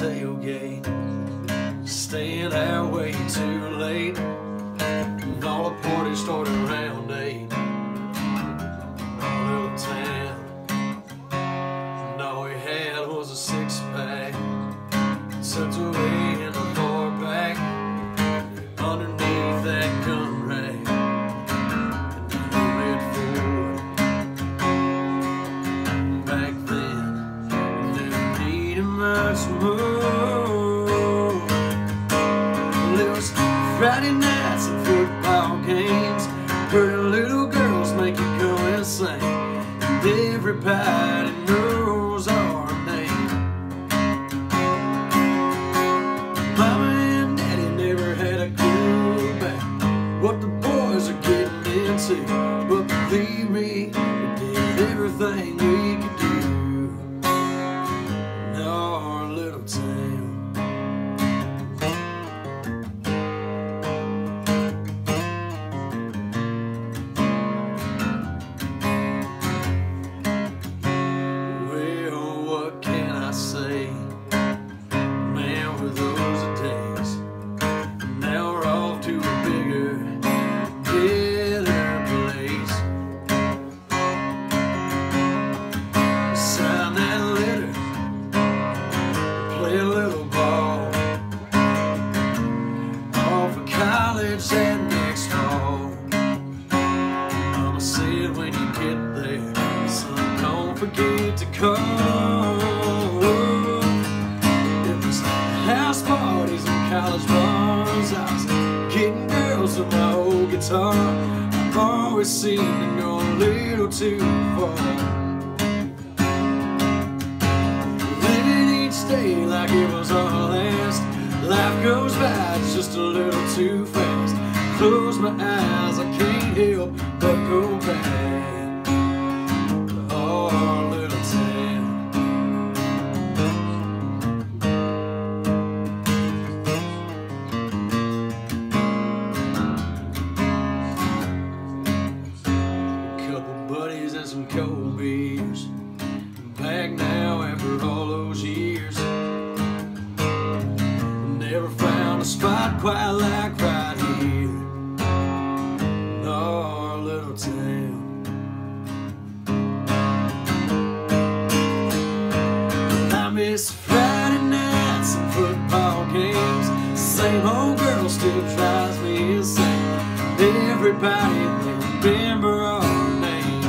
tailgate, staying out way too late. And all the parties started around eight. Our little town, and all we had was a six pack, tucked Was Friday nights and football games. Pretty little girls make you go insane. And everybody knows our name. Mama and Daddy never had a clue about what the boys are getting into. But believe me, we did everything that next fall. Mama said when you get there, son, don't forget to call. It was house parties and college bars. I was getting girls with my old guitar. I've always seemed to go a little too far. Living each day like it was our last. Life goes by just a little too fast. Close my eyes, I can't help but go back. to Our little town. couple buddies and some cold beers. Back now after all those years. Our. I miss Friday nights and football games. Same old girl still drives me insane. Everybody they remember our name.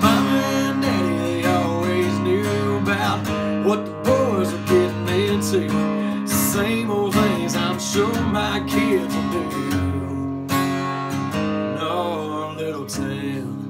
Mama and Daddy they always knew about what the boys were getting into. Same old things I'm sure my kids will do. Little town.